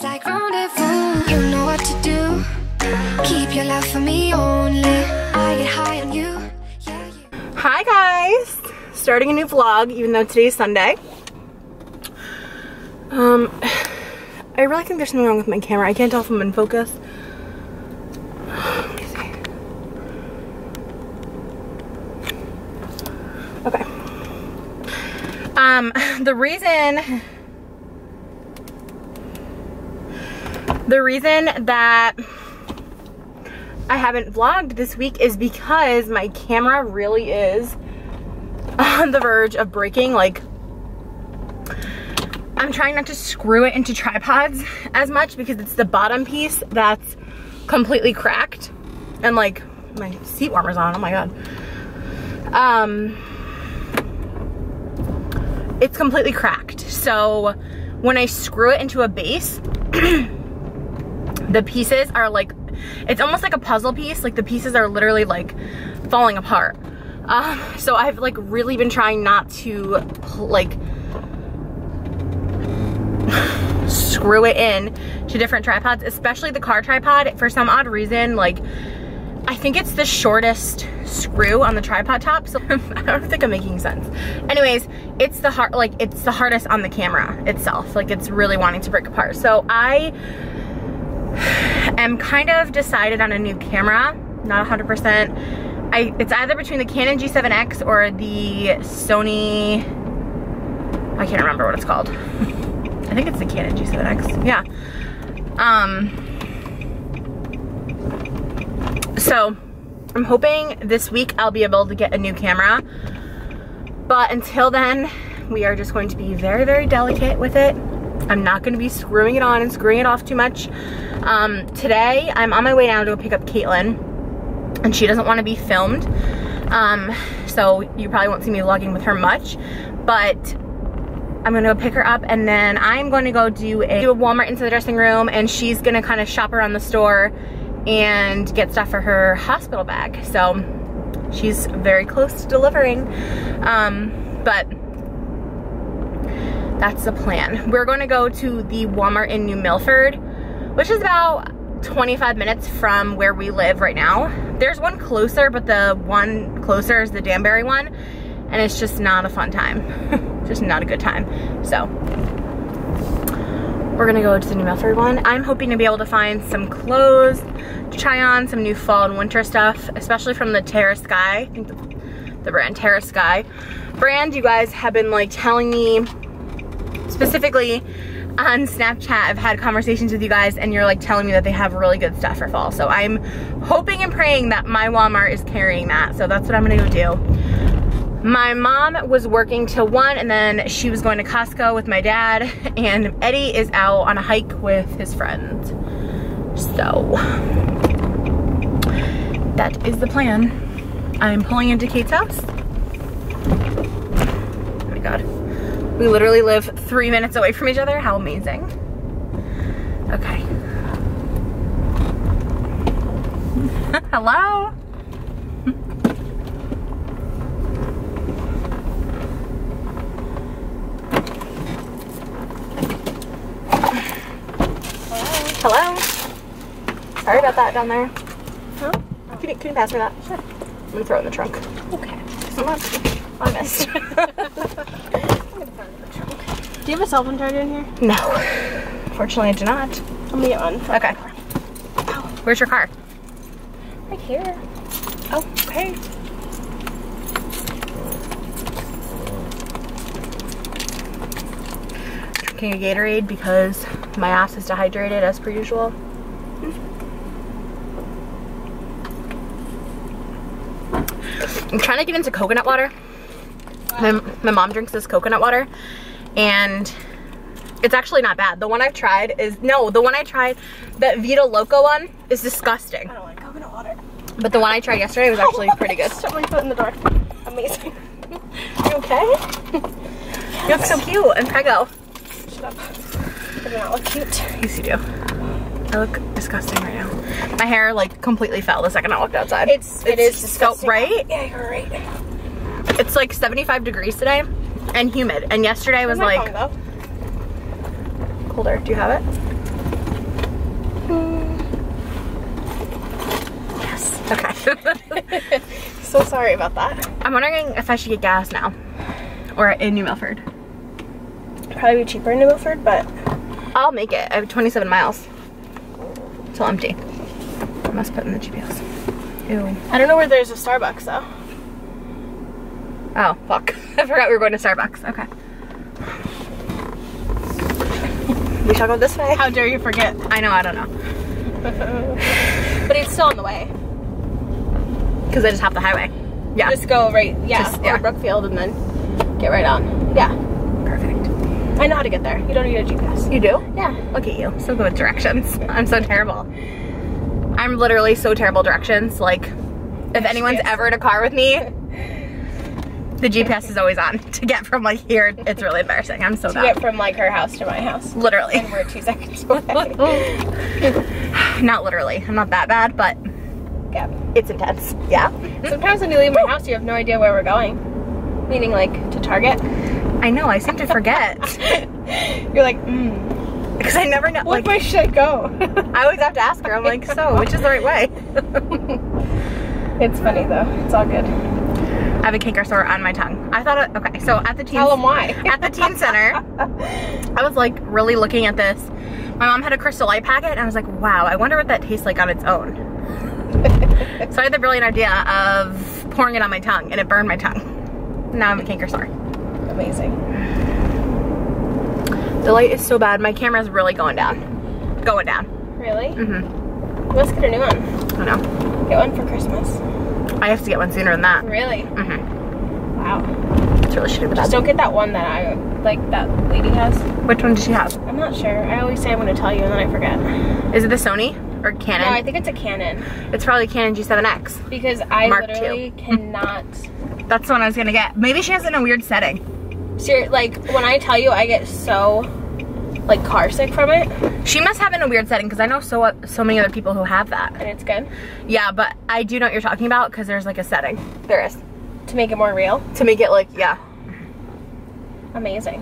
feels like rendezvous. You know what to do. Keep your love for me only. I get high on you. Yeah, you. Hi guys! Starting a new vlog, even though today's Sunday. Um, I really think there's something wrong with my camera. I can't tell if I'm in focus. Okay. Um, the reason the reason that I haven't vlogged this week is because my camera really is on the verge of breaking. Like, I'm trying not to screw it into tripods as much because it's the bottom piece that's completely cracked. And like, my seat warmer's on, oh my God. Um, it's completely cracked. So when I screw it into a base, the pieces are like, it's almost like a puzzle piece. Like the pieces are literally like falling apart. Um, so I've like really been trying not to like screw it in to different tripods, especially the car tripod. For some odd reason, like I think it's the shortest screw on the tripod top. So I don't think I'm making sense. Anyways, it's the hard, like it's the hardest on the camera itself. Like it's really wanting to break apart. So I am kind of decided on a new camera, not 100%. I, it's either between the Canon G7X or the Sony, I can't remember what it's called. I think it's the Canon G7X, yeah. Um, so I'm hoping this week I'll be able to get a new camera. But until then, we are just going to be very, very delicate with it. I'm not gonna be screwing it on and screwing it off too much. Um, today, I'm on my way down to pick up Caitlin, and she doesn't wanna be filmed. Um, so you probably won't see me vlogging with her much, but I'm gonna go pick her up and then I'm gonna go do a, do a Walmart into the dressing room and she's gonna kind of shop around the store and get stuff for her hospital bag. So she's very close to delivering. Um, but that's the plan. We're gonna go to the Walmart in New Milford, which is about 25 minutes from where we live right now. There's one closer, but the one closer is the Danbury one, and it's just not a fun time. just not a good time. So, we're gonna go to the New Milford one. I'm hoping to be able to find some clothes to try on, some new fall and winter stuff, especially from the Terra Sky. The, the brand Terra Sky brand. You guys have been like telling me specifically on Snapchat, I've had conversations with you guys and you're like telling me that they have really good stuff for fall. So I'm hoping and praying that my Walmart is carrying that. So that's what I'm gonna go do. My mom was working till one and then she was going to Costco with my dad and Eddie is out on a hike with his friends. So that is the plan. I'm pulling into Kate's house. Oh my God. We literally live three minutes away from each other. How amazing. Okay. Hello? Hello? Sorry about that down there. Huh? Can you, can you pass me that? Sure. I'm gonna throw it in the trunk. Okay. So much. I missed. Do you have a cell phone charger in here? no. Fortunately, I do not. Let me get one. Okay. Where's your car? Right here. Oh, okay. Drinking a Gatorade because my ass is dehydrated as per usual. I'm trying to get into coconut water. My, my mom drinks this coconut water and it's actually not bad. The one I've tried is, no, the one I tried, that Vita Coco one is disgusting. I don't like coconut water. But the one I tried yesterday was actually pretty good. Shut my foot in the door. Amazing. You okay? You look so cute and prego. Shut up. I do not look cute. Yes, you do. I look disgusting right now. My hair like completely fell the second I walked outside. It's, it is disgusting. right? Yeah, you're right. It's like 75 degrees today and humid. And yesterday was like phone, colder. Do you have it? Yes. Okay. So sorry about that. I'm wondering if I should get gas now or in New Milford. Probably be cheaper in New Milford, but I'll make it. I have 27 miles. Till empty. I must put in the GPS. Ew. I don't know where there's a Starbucks though. Oh, fuck. I forgot we were going to Starbucks. Okay. We shall go this way. How dare you forget? I know, I don't know. But it's still on the way. Because I just have the highway. Yeah. Just go right, yeah, Just- or yeah. Brookfield and then get right on. Yeah, Perfect. I know how to get there. You don't need a GPS. You do? Yeah. Look at you. So good with directions. I'm so terrible. I'm literally so terrible directions. Like, if anyone's ever in a car with me, the GPS is always on. To get from like here, it's really embarrassing. I'm so To bad. get from like her house to my house. Literally. And we're two seconds away. Not literally. I'm not that bad, but yeah. it's intense. Yeah. Sometimes when you leave my house, you have no idea where we're going. Meaning like to Target. I know. I seem to forget You're like, mm, because I never know. what Like, way should I go? I always have to ask her. I'm like, so which is the right way? it's funny though. It's all good. I have a canker sore on my tongue. I thought, it, okay, so at the teen, Tell them why. at the teen center, I was like really looking at this. My mom had a crystal light packet, and I was like, wow, I wonder what that tastes like on its own. so I had the brilliant idea of pouring it on my tongue, and it burned my tongue. Now I'm a canker sore. Amazing. The light is so bad. My camera's really going down. Going down. Really? Mm-hmm. Let's get a new one. I know. Get one for Christmas. I have to get one sooner than that. Really? Mm-hmm. Wow. It's really shitty with Just don't get that one that I like that lady has. Which one does she have? I'm not sure. I always say I'm gonna tell you and then I forget. Is it the Sony or Canon? No, I think it's a Canon it's probably Canon G7X. because I Mark II. literally cannot. That's the one I was gonna get. Maybe she has it in a weird setting. Ser- like when I tell you, I get so like car sick from it, She must have it in a weird setting because I know so so many other people who have that. and it's good Yeah, but I do know what you're talking about because there's like a setting. There is to make it more real. to make it like yeah, Amazing.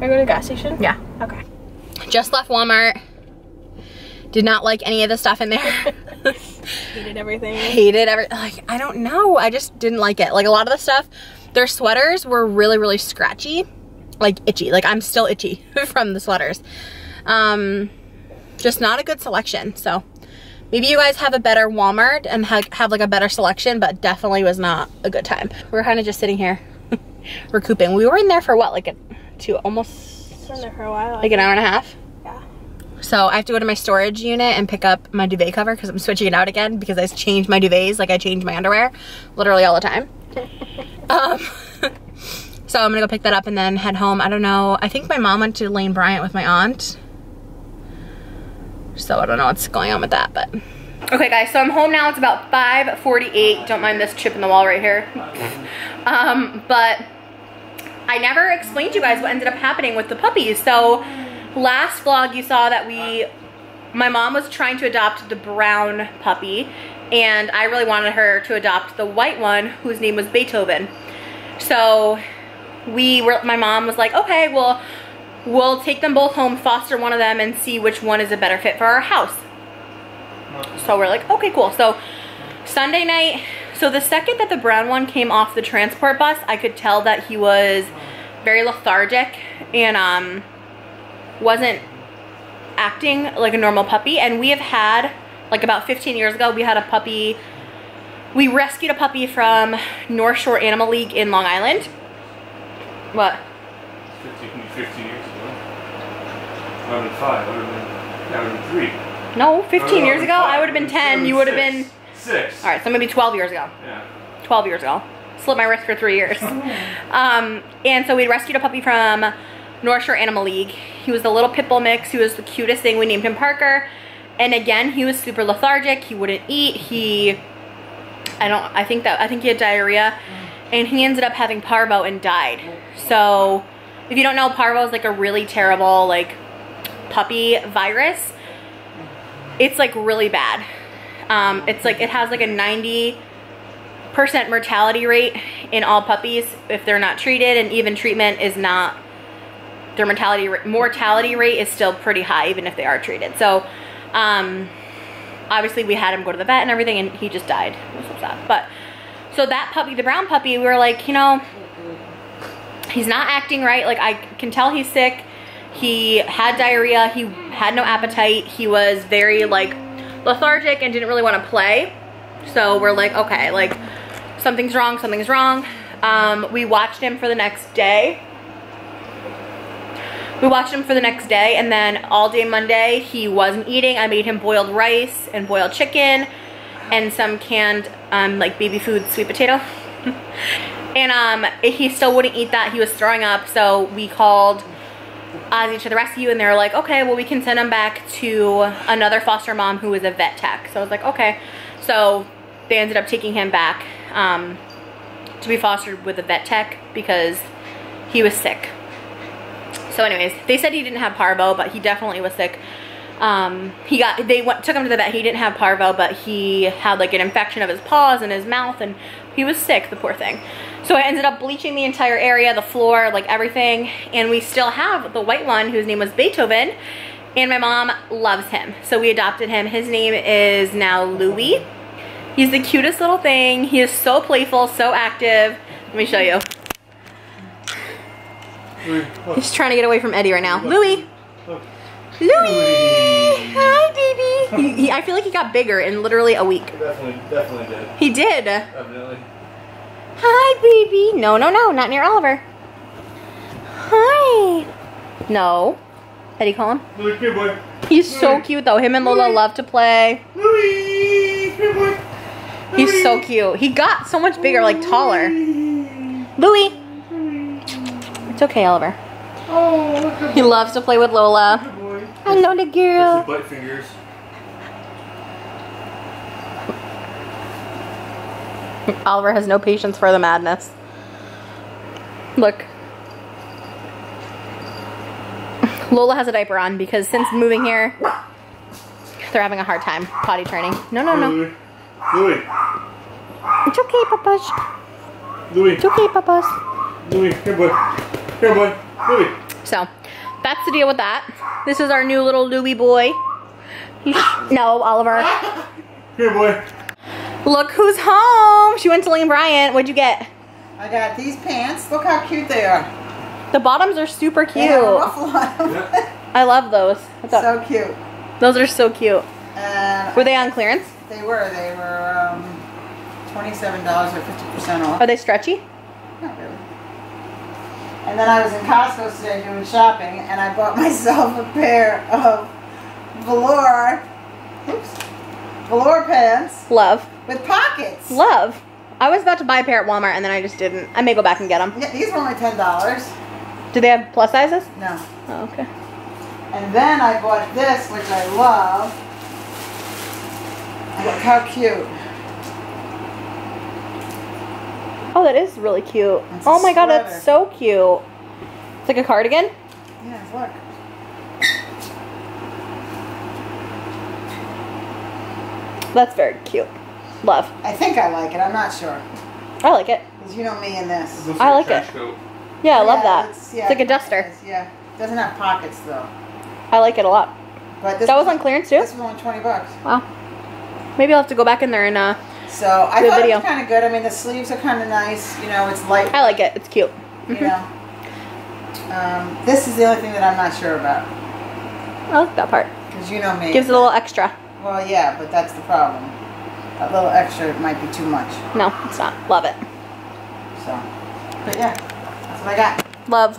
Are you going to the gas station? yeah. Okay. Just left Walmart. Did not like any of the stuff in there. Hated everything. Hated every like I don't know. I just didn't like it. Like a lot of the stuff, their sweaters were really really scratchy, like itchy. Like I'm still itchy from the sweaters. Um, just not a good selection. So maybe you guys have a better Walmart and ha have like a better selection, but definitely was not a good time. We're kind of just sitting here recouping. We were in there for what, like a two, almost Been there for a while. like an hour and a half. yeah. So I have to go to my storage unit and pick up my duvet cover because I'm switching it out again because I changed my duvets like I change my underwear literally all the time. um, so I'm gonna go pick that up and then head home. I don't know. I think my mom went to Lane Bryant with my aunt. So I don't know what's going on with that, but. Okay guys, so I'm home now. It's about 5.48. Don't mind this chip in the wall right here. um, but I never explained to you guys what ended up happening with the puppies. So last vlog you saw that we, my mom was trying to adopt the brown puppy and I really wanted her to adopt the white one whose name was Beethoven. So we were, my mom was like, okay, well, we'll take them both home, foster one of them and see which one is a better fit for our house. So we're like, okay, cool. So Sunday night, so the second that the brown one came off the transport bus, I could tell that he was very lethargic and um, wasn't acting like a normal puppy. And we have had, like about 15 years ago, we had a puppy, we rescued a puppy from North Shore Animal League in Long Island. What? 15, 15 years ago. I would have been five. I would have been, I would have been three. No, 15 No, no, years ago, five. I would have been 10, you would have been, six. All right, so maybe 12 years ago. Yeah. 12 years ago. Slit my wrist for three years. um, and so we rescued a puppy from North Shore Animal League. He was the little pit bull mix. He was the cutest thing. We named him Parker. And again, he was super lethargic. He wouldn't eat. He, I don't, I think that, I think he had diarrhea. And he ended up having parvo and died. So if you don't know, parvo is like a really terrible, like, puppy virus. It's like really bad. Um, it's like, it has like a 90 percent mortality rate in all puppies if they're not treated and even treatment is not their mortality mortality rate is still pretty high even if they are treated so Um, obviously we had him go to the vet and everything and he just died. It was so sad. But so that puppy, the brown puppy, we were like, you know, he's not acting right. Like I can tell he's sick. He had diarrhea. He had no appetite. He was very like lethargic and didn't really want to play. So we're like, okay, like something's wrong, something's wrong. Um, we watched him for the next day. We watched him for the next day and then all day Monday he wasn't eating. I made him boiled rice and boiled chicken and some canned um, like baby food sweet potato. and um, he still wouldn't eat that. He was throwing up. So we called Ozzy to the rescue and they were like, okay, well we can send him back to another foster mom who was a vet tech. So I was like, okay. So they ended up taking him back um, to be fostered with a vet tech because he was sick. So anyways, they said he didn't have parvo, but he definitely was sick. Um, he got, they went, took him to the vet. He didn't have parvo, but he had like an infection of his paws and his mouth and he was sick, the poor thing. So I ended up bleaching the entire area, the floor, like everything. And we still have the white one whose name was Beethoven. And my mom loves him. So we adopted him. His name is now Louie. He's the cutest little thing. He is so playful, so active. Let me show you. Louis. He's trying to get away from Eddie right now. Louie. Look. Louie! Hi, baby. He, he, I feel like he got bigger in literally a week. Definitely, definitely did. He did. Evidently. Hi, baby. No, no, no, not near Oliver. Hi. No. Eddie, call him. Louis, good boy. He's so cute though. Him and Lola love to play. Louis, good boy. He's so cute. He got so much bigger, like taller. Louie. It's okay, Oliver. Oh, look at He loves to play with Lola. Good boy. Hello, the girl. his butt fingers. Oliver has no patience for the madness. Look. Lola has a diaper on because since moving here, they're having a hard time potty training. No, no, no. Louis. Louis. It's okay, papas. Louis. It's okay, papas. Louis, here boy. Here boy. Louis. So, that's the deal with that. This is our new little Louie boy. No, Oliver. Here boy. Look who's home. She went to Lane Bryant. What'd you get? I got these pants. Look how cute they are. The bottoms are super They cute. have a ruffle on them. Yeah. I love those. What's up? so cute. Those are so cute. And Were they on clearance? they were. They were um, twenty-seven dollars or fifty percent off. Are they stretchy? And then I was in Costco today doing shopping, and I bought myself a pair of velour, oops, velour pants Love. with pockets. Love. I was about to buy a pair at Walmart and then I just didn't. I may go back and get them. Yeah, these were only ten dollars. Do they have plus sizes? No. Oh, okay. And then I bought this, which I love. Look how cute. Oh, that is really cute. It's oh my god, that's so cute. It's like a cardigan? Yeah, look. That's very cute. Love. I think I like it. I'm not sure. I like it. Because you know me and this. Looks I a like it. coat. Yeah, I love that. It's, It's, like a duster. is, Yeah. Doesn't have pockets though. I like it a lot. But this That was on clearance too? This was only 20 bucks. Wow. Maybe I'll have to go back in there and uh So I Good thought video. it was kind of good. I mean, the sleeves are kind of nice. You know, it's light. I like it. It's cute. You know. Um, this is the only thing that I'm not sure about. I like that part. Because you know me. Gives it a little extra. Well, yeah, but that's the problem. A little extra might be too much. No, it's not. Love it. So, but yeah, that's what I got. Love.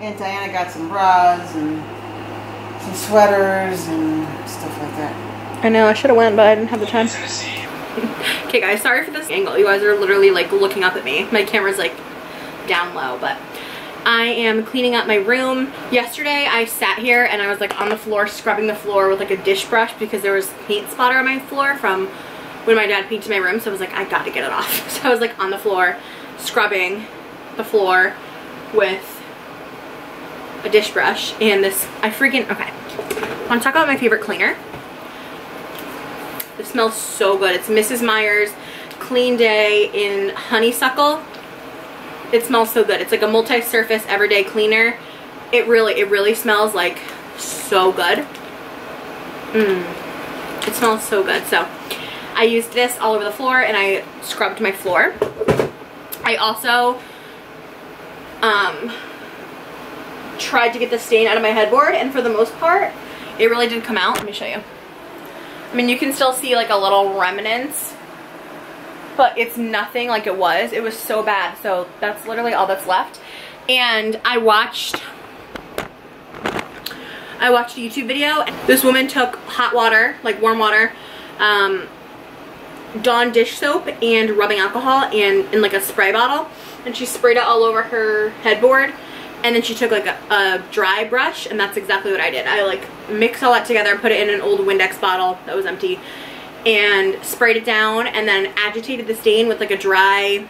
And Diana got some bras and some sweaters and stuff like that. I know, I should have went, but I didn't have the time. okay guys, sorry for this angle. You guys are literally like looking up at me. My camera's like down low, but I am cleaning up my room. Yesterday I sat here and I was like on the floor scrubbing the floor with like a dish brush because there was paint splatter on my floor from when my dad painted my room. So I was like, I gotta get it off. So I was like on the floor scrubbing the floor with a dish brush and this, I freaking, okay. I Want to talk about my favorite cleaner? It smells so good. It's Mrs. Meyer's Clean Day in Honeysuckle. It smells so good. It's like a multi-surface everyday cleaner. It really, it really smells like so good. Mmm. It smells so good. So I used this all over the floor and I scrubbed my floor. I also um, tried to get the stain out of my headboard and for the most part, it really did come out. Let me show you. I mean, you can still see like a little remnants, but it's nothing like it was. It was so bad. So that's literally all that's left. And I watched I watched a YouTube video. This woman took hot water, like warm water, um, Dawn dish soap and rubbing alcohol and in like a spray bottle and she sprayed it all over her headboard and then she took like a, a, dry brush and that's exactly what I did. I like mixed all that together, put it in an old Windex bottle that was empty and sprayed it down and then agitated the stain with like a dry,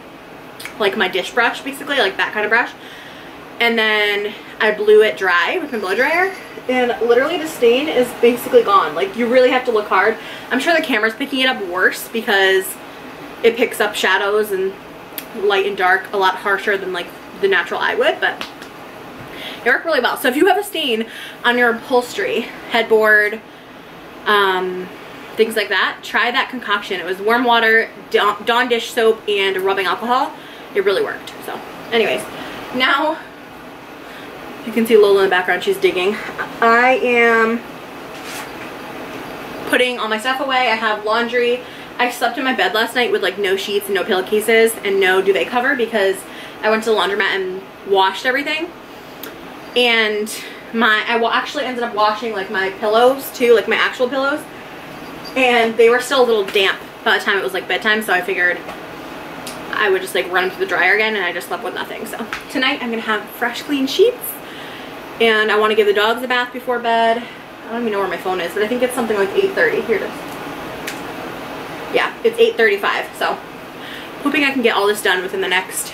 like my dish brush basically, like that kind of brush. And then I blew it dry with my blow dryer and literally the stain is basically gone. Like you really have to look hard. I'm sure the camera's picking it up worse because it picks up shadows and light and dark a lot harsher than like the natural eye would, but it worked really well. So if you have a stain on your upholstery, headboard, um, things like that, try that concoction. It was warm water, Dawn dish soap, and rubbing alcohol. It really worked. So anyways, now you can see Lola in the background. She's digging. I am putting all my stuff away. I have laundry. I slept in my bed last night with like no sheets, no pillowcases, and no duvet cover because I went to the laundromat and washed everything. And my, I actually ended up washing like my pillows too, like my actual pillows. And they were still a little damp by the time it was like bedtime, so I figured I would just like run them through the dryer again and I just slept with nothing. So tonight I'm gonna have fresh clean sheets and I want to give the dogs a bath before bed. I don't even know where my phone is, but I think it's something like 8.30. Here it is. Yeah, it's 8.35, so hoping I can get all this done within the next,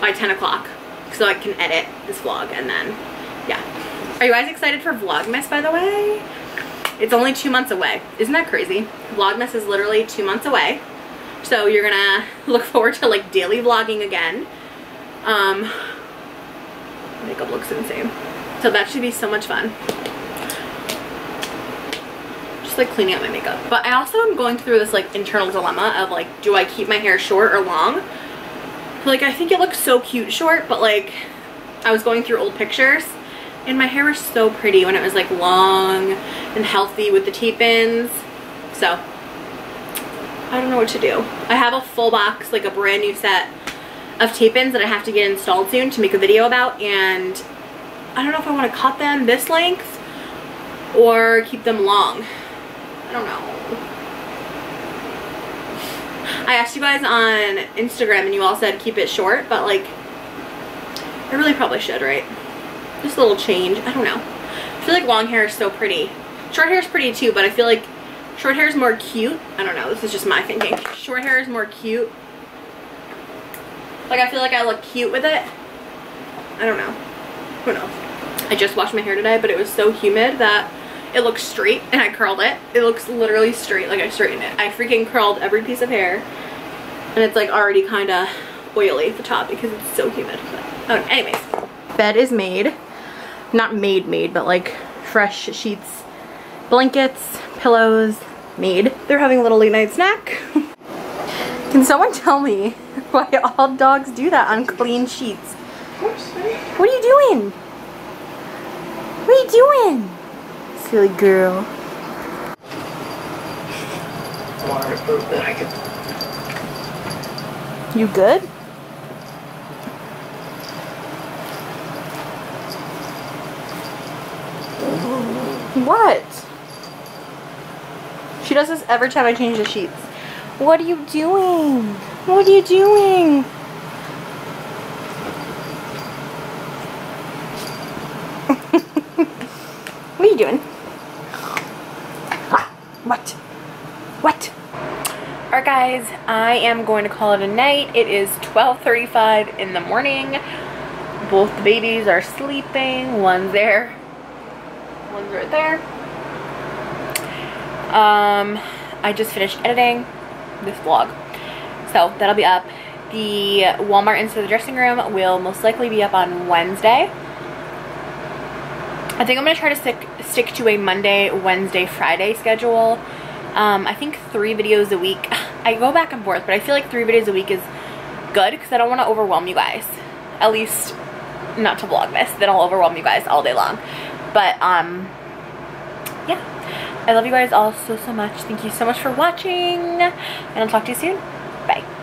by 10 o'clock, so I can edit this vlog, and then, yeah. Are you guys excited for Vlogmas, by the way? It's only two months away. Isn't that crazy? Vlogmas is literally two months away. So you're gonna look forward to like daily vlogging again. Um, makeup looks insane. So that should be so much fun. Just like cleaning up my makeup. But I also am going through this like internal dilemma of like, do I keep my hair short or long? Like I think it looks so cute short, but like I was going through old pictures and my hair was so pretty when it was like long and healthy with the tape-ins. So I don't know what to do. I have a full box, like a brand new set of tape-ins that I have to get installed soon to make a video about and I don't know if I want to cut them this length or keep them long. I don't know. I asked you guys on Instagram and you all said keep it short, but like, I really probably should, right? Just a little change. I don't know. I feel like long hair is so pretty. Short hair is pretty too, but I feel like short hair is more cute. I don't know. This is just my thinking. Short hair is more cute like I feel like I look cute with it. I don't know. Who knows? I just washed my hair today, but it was so humid that it looks straight and I curled it. It looks literally straight, like I straightened it. I freaking curled every piece of hair and it's like already kind of oily at the top because it's so humid. But, oh, anyways. Bed is made. Not made made, but like fresh sheets, blankets, pillows, made. They're having a little late night snack. Can someone tell me why all dogs do that on clean sheets? What are you doing? What are you doing? Silly girl. You good? What? She does this every time I change the sheets. What are you doing? What are you doing? what are you doing? What? What? Alright guys, I am going to call it a night. It is 12.35 in the morning. Both the babies are sleeping. One's there. One's right there. Um, I just finished editing this vlog. So that'll be up. The Walmart into the dressing room will most likely be up on Wednesday. I think I'm going to try to stick, stick to a Monday, Wednesday, Friday schedule Um, I think three videos a week. I go back and forth, but I feel like three videos a week is good because I don't want to overwhelm you guys. At least not to Vlogmas. Then I'll overwhelm you guys all day long. But, um, yeah. I love you guys all so, so much. Thank you so much for watching. And I'll talk to you soon.